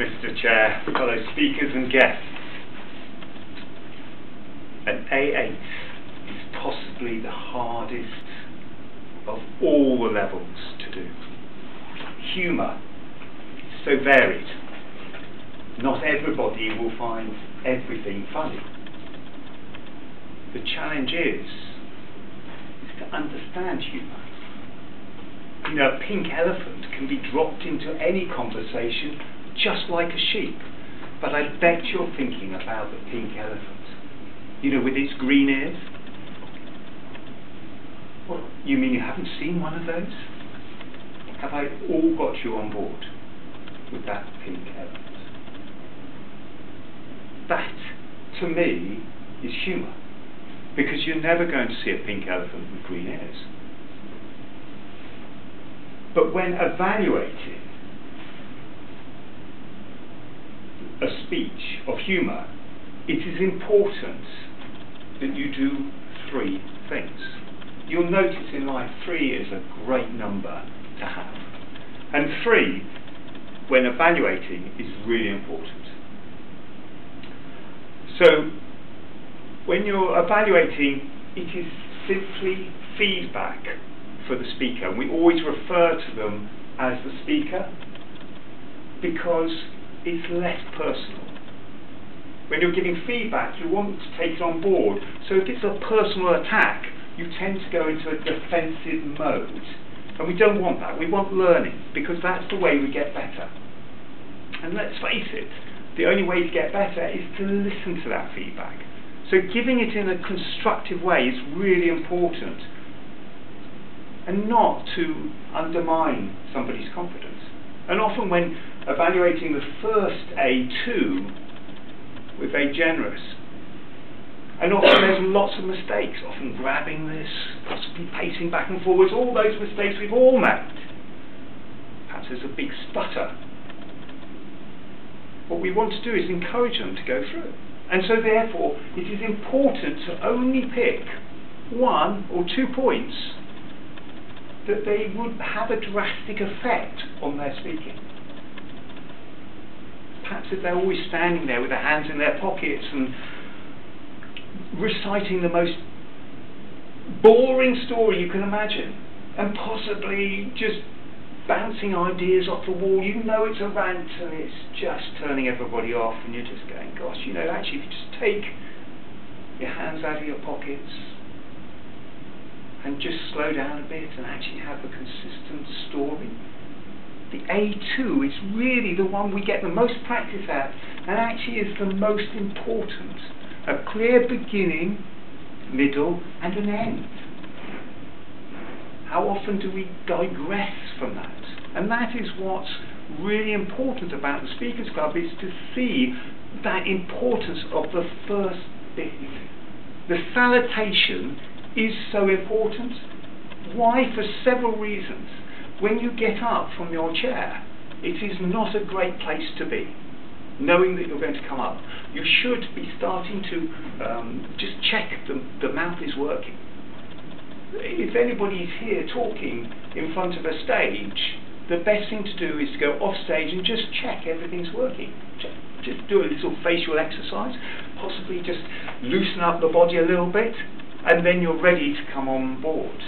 Mr. Chair, fellow speakers and guests. An A8 is possibly the hardest of all the levels to do. Humour is so varied. Not everybody will find everything funny. The challenge is, is to understand humour. You know, a pink elephant can be dropped into any conversation just like a sheep. But I bet you're thinking about the pink elephant. You know, with its green ears. What, you mean you haven't seen one of those? Have I all got you on board with that pink elephant? That, to me, is humour. Because you're never going to see a pink elephant with green ears. But when evaluating a speech of humour, it is important that you do three things. You'll notice in life three is a great number to have. And three, when evaluating, is really important. So, when you're evaluating, it is simply feedback for the speaker. We always refer to them as the speaker because it's less personal. When you're giving feedback, you want to take it on board. So if it's a personal attack, you tend to go into a defensive mode. And we don't want that. We want learning, because that's the way we get better. And let's face it, the only way to get better is to listen to that feedback. So giving it in a constructive way is really important. And not to undermine somebody's confidence. And often when evaluating the first A2, we're very generous. And often there's lots of mistakes, often grabbing this, possibly pacing back and forwards, all those mistakes we've all made. Perhaps there's a big stutter. What we want to do is encourage them to go through. And so therefore, it is important to only pick one or two points that they would have a drastic effect on their speaking perhaps if they're always standing there with their hands in their pockets and reciting the most boring story you can imagine, and possibly just bouncing ideas off the wall. You know it's a rant and it's just turning everybody off, and you're just going, gosh, you know, actually, if you just take your hands out of your pockets and just slow down a bit and actually have a consistent story the A2 is really the one we get the most practice at and actually is the most important. A clear beginning, middle and an end. How often do we digress from that? And that is what's really important about the Speakers Club is to see that importance of the first bit. The salutation is so important. Why? For several reasons when you get up from your chair, it is not a great place to be, knowing that you're going to come up. You should be starting to um, just check the, the mouth is working. If anybody is here talking in front of a stage, the best thing to do is to go off stage and just check everything's working. Just do a little facial exercise, possibly just loosen up the body a little bit, and then you're ready to come on board.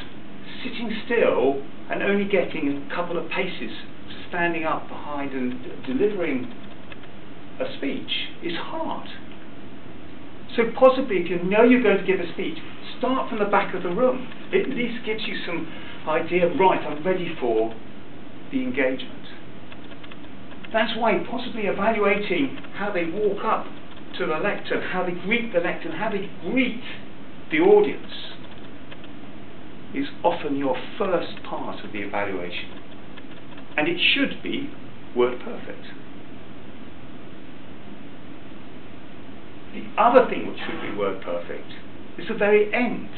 Sitting still and only getting a couple of paces standing up behind and delivering a speech is hard. So possibly if you know you're going to give a speech, start from the back of the room. It at least gives you some idea, right, I'm ready for the engagement. That's why possibly evaluating how they walk up to the lectern, how they greet the lectern, how they greet the audience is often your first part of the evaluation. And it should be word perfect. The other thing which should be word perfect is the very end.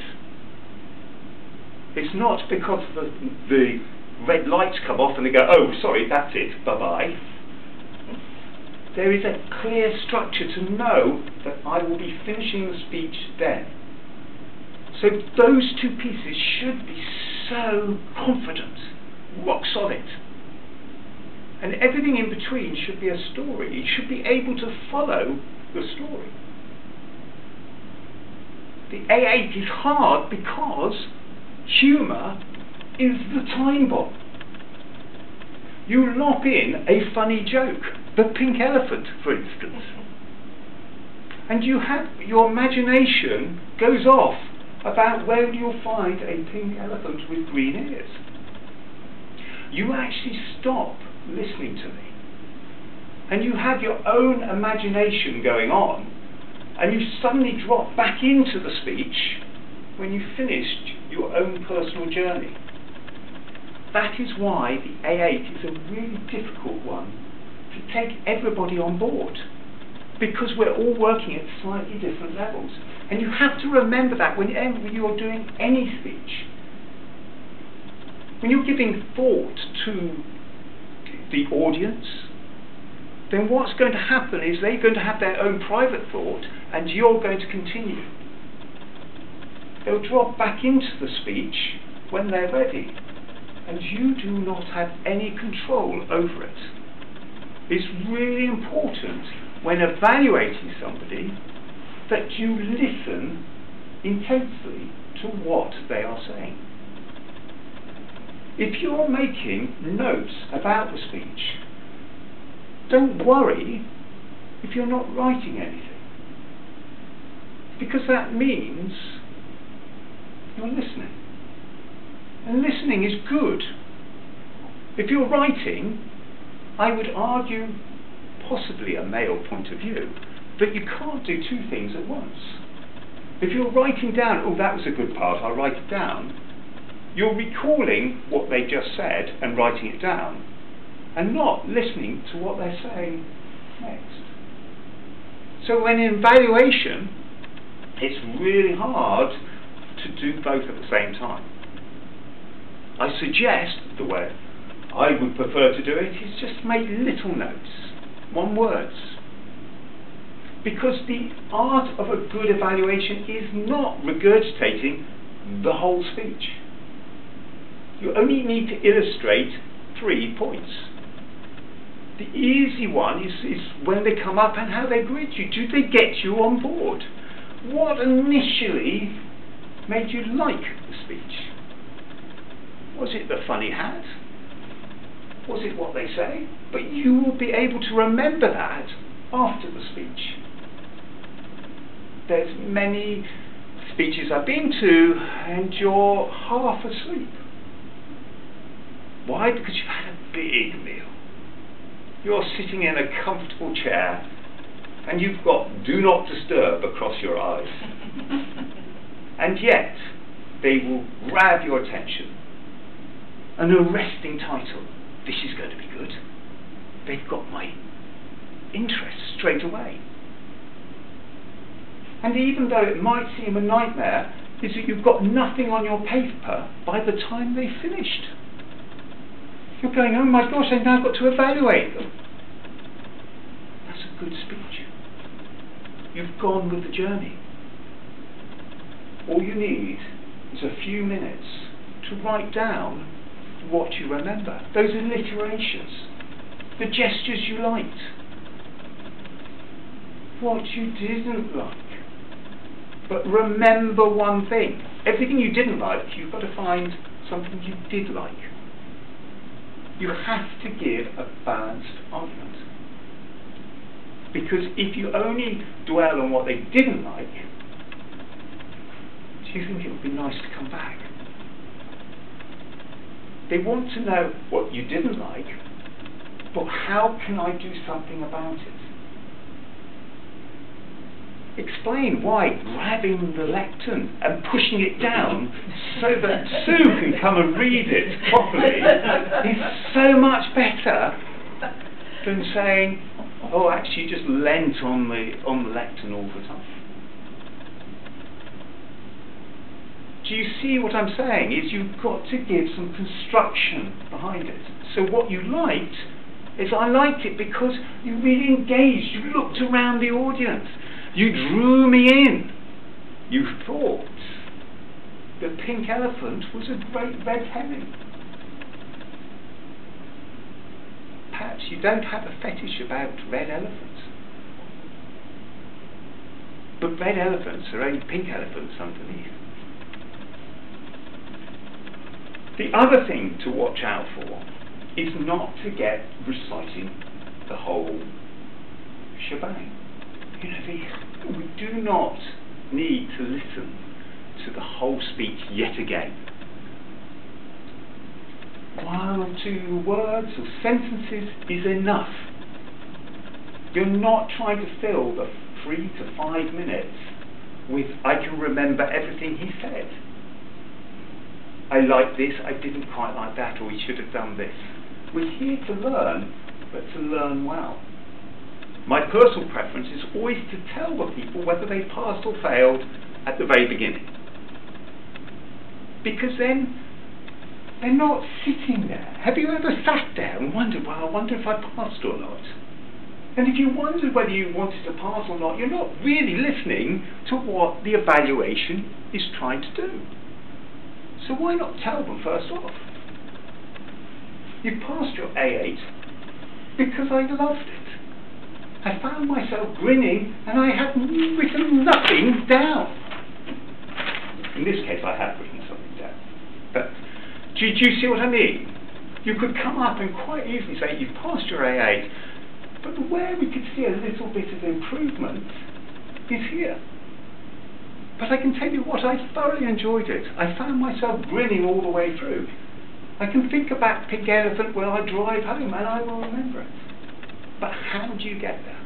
It's not because the, the red lights come off and they go, oh, sorry, that's it, bye-bye. There is a clear structure to know that I will be finishing the speech then. So those two pieces should be so confident, rock solid. And everything in between should be a story. It should be able to follow the story. The A8 is hard because humour is the time bomb. You lock in a funny joke, the pink elephant, for instance, and you have your imagination goes off about where you'll find a pink elephant with green ears. You actually stop listening to me. And you have your own imagination going on, and you suddenly drop back into the speech when you've finished your own personal journey. That is why the A8 is a really difficult one to take everybody on board because we're all working at slightly different levels. And you have to remember that whenever you're doing any speech. When you're giving thought to the audience, then what's going to happen is they're going to have their own private thought and you're going to continue. They'll drop back into the speech when they're ready and you do not have any control over it. It's really important when evaluating somebody that you listen intensely to what they are saying. If you're making notes about the speech, don't worry if you're not writing anything. Because that means you're listening. And listening is good. If you're writing, I would argue possibly a male point of view, but you can't do two things at once. If you're writing down, oh, that was a good part, I'll write it down, you're recalling what they just said and writing it down, and not listening to what they're saying next. So when in evaluation, it's really hard to do both at the same time. I suggest the way I would prefer to do it is just make little notes one words. Because the art of a good evaluation is not regurgitating the whole speech. You only need to illustrate three points. The easy one is, is when they come up and how they greet you. Do they get you on board? What initially made you like the speech? Was it the funny hat? Was it what they say? But you will be able to remember that after the speech. There's many speeches I've been to and you're half asleep. Why? Because you've had a big meal. You're sitting in a comfortable chair and you've got do not disturb across your eyes. and yet, they will grab your attention. An arresting title this is going to be good. They've got my interest straight away. And even though it might seem a nightmare, is that you've got nothing on your paper by the time they've finished. You're going, oh my gosh, I've now got to evaluate them. That's a good speech. You've gone with the journey. All you need is a few minutes to write down what you remember. Those alliterations, the gestures you liked, what you didn't like. But remember one thing. Everything you didn't like, you've got to find something you did like. You have to give a balanced argument. Because if you only dwell on what they didn't like, do you think it would be nice to come back? They want to know what you didn't like, but how can I do something about it? Explain why grabbing the lectern and pushing it down so that Sue can come and read it properly is so much better than saying, oh, actually, just lent on the on the lectern all the time. Do you see what I'm saying? Is you've got to give some construction behind it. So what you liked is I liked it because you really engaged. You looked around the audience. You drew me in. You thought the pink elephant was a great red herring. perhaps you don't have a fetish about red elephants. But red elephants are only pink elephants underneath. The other thing to watch out for is not to get reciting the whole shebang. You know, the, we do not need to listen to the whole speech yet again. One or two words or sentences is enough. You're not trying to fill the three to five minutes with, I can remember everything he said. I like this, I didn't quite like that, or we should have done this. We're here to learn, but to learn well. My personal preference is always to tell the people whether they passed or failed at the very beginning. Because then they're not sitting there. Have you ever sat there and wondered, well, I wonder if I passed or not? And if you wondered whether you wanted to pass or not, you're not really listening to what the evaluation is trying to do. So why not tell them first off? You passed your A8 because I loved it. I found myself grinning and I had written nothing down. In this case, I have written something down. But do, do you see what I mean? You could come up and quite easily say, you've passed your A8, but where we could see a little bit of improvement is here. But I can tell you what, I thoroughly enjoyed it. I found myself grinning all the way through. I can think about Pink Elephant when I drive home and I will remember it. But how do you get there?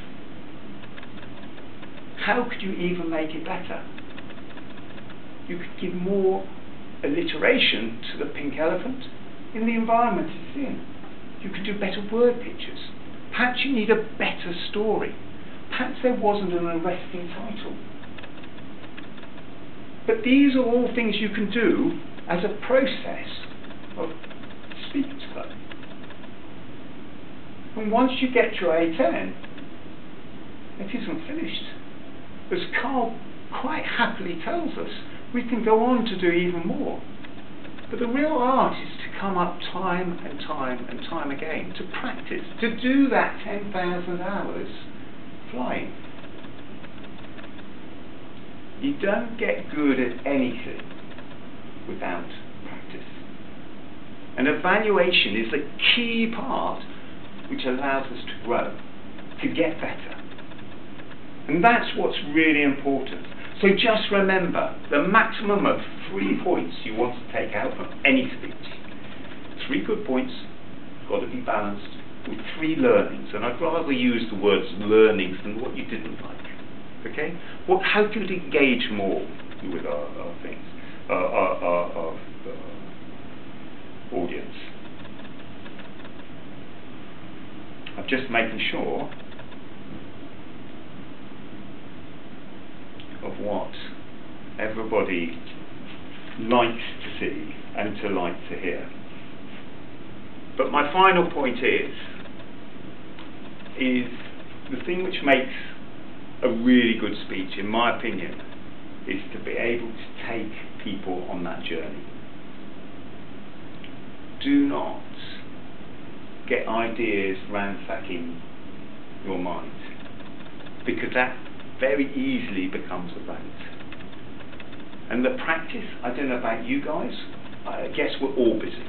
How could you even make it better? You could give more alliteration to the pink elephant in the environment it's in. You could do better word pictures. Perhaps you need a better story. Perhaps there wasn't an arresting title. But these are all things you can do as a process of Speakers Club. And once you get to A10, it isn't finished. As Carl quite happily tells us, we can go on to do even more. But the real art is to come up time and time and time again, to practice, to do that 10,000 hours flying. You don't get good at anything without practice. And evaluation is the key part which allows us to grow, to get better. And that's what's really important. So just remember the maximum of three points you want to take out from any speech. Three good points, got to be balanced, with three learnings. And I'd rather use the words learnings than what you didn't like. Okay? What, how can we engage more with our, our things, uh, our, our, our uh, audience? I'm just making sure of what everybody likes to see and to like to hear. But my final point is, is the thing which makes a really good speech, in my opinion, is to be able to take people on that journey. Do not get ideas ransacking your mind because that very easily becomes a rant. And the practice, I don't know about you guys, I guess we're all busy.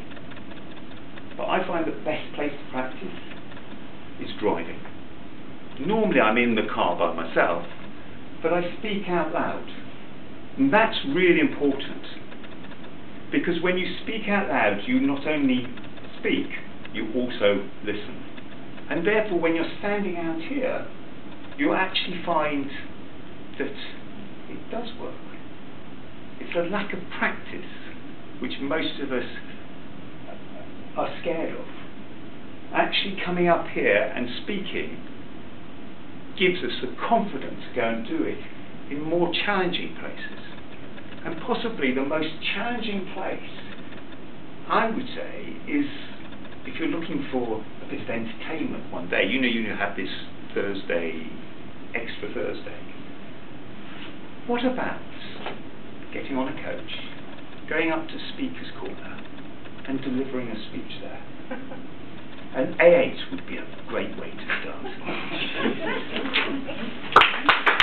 But I find the best place to practice is driving. Normally I'm in the car by myself, but I speak out loud. And that's really important. Because when you speak out loud, you not only speak, you also listen. And therefore, when you're standing out here, you actually find that it does work. It's a lack of practice which most of us are scared of. Actually coming up here and speaking gives us the confidence to go and do it in more challenging places. And possibly the most challenging place, I would say, is if you're looking for a bit of entertainment one day. You know you have this Thursday extra Thursday. What about getting on a coach, going up to Speaker's Corner, and delivering a speech there? And AH would be a great way to start.